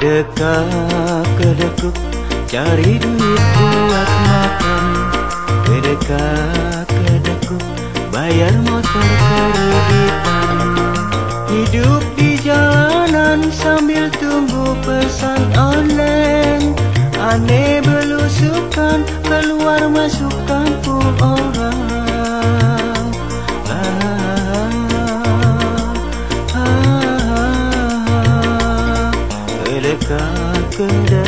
Kedekah kedekuk cari duit buat makan. Kedekah kedekuk bayar motor kreditan. Hidup di jalanan sambil tunggu pesan online. Aneh belusukan keluar masuk kampung orang cơn đã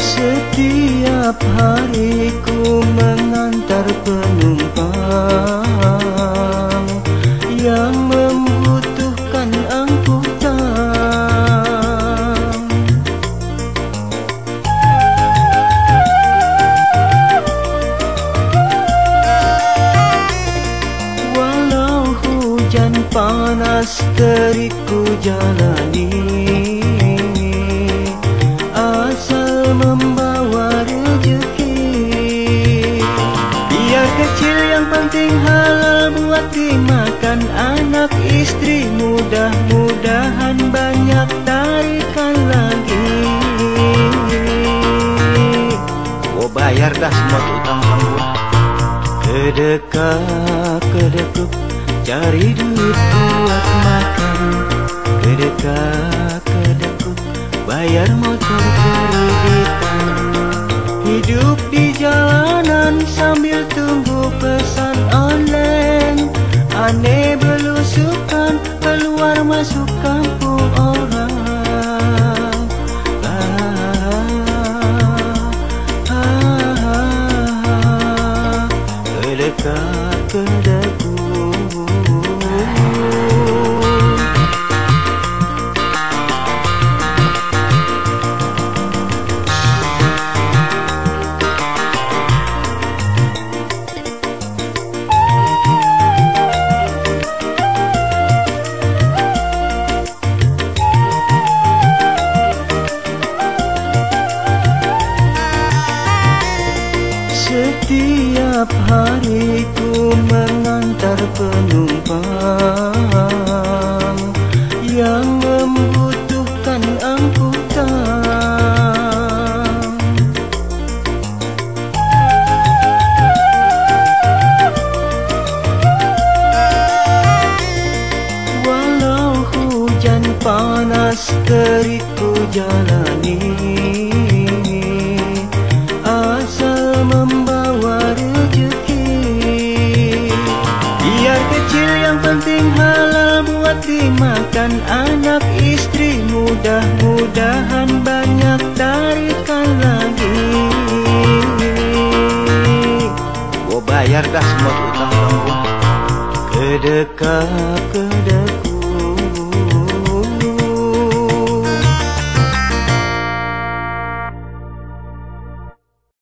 setia Setiap hari ku mengantar penumpang Yang membutuhkan angkutan. Walau hujan panas teriku jalani Asal membawa dimakan Anak istri mudah-mudahan banyak tarikan lagi. Gua bayar dah semua utang kamu. Kedekah kedekuk cari duit buat makan. Kedekah kedekuk bayar motor got the day. Mengantar penumpang Yang membutuhkan angkutan. Walau hujan panas teriku jalani buat dimakan Anak istri mudah-mudahan banyak tarikan lagi. Gua bayar dah semua utang kamu. Kedekah kedekah